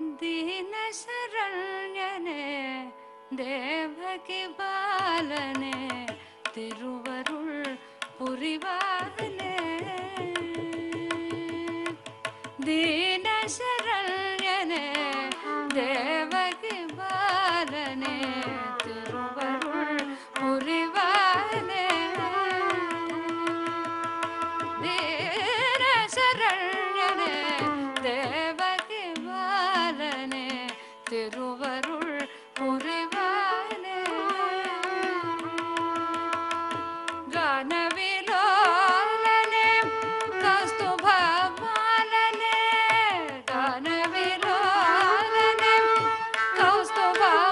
दीनशरण्यने शरी बालने तिरुवरु पुरिवाहने दीन Papa.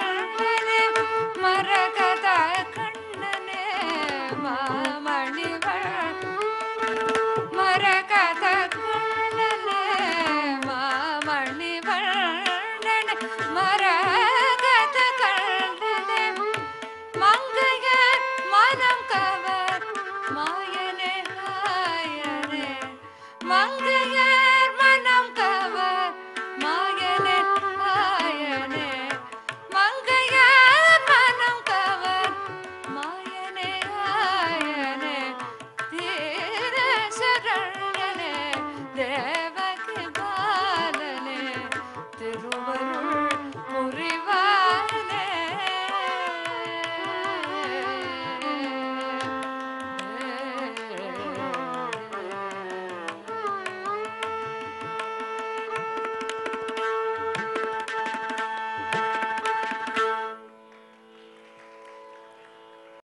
there.